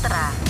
Sumatera.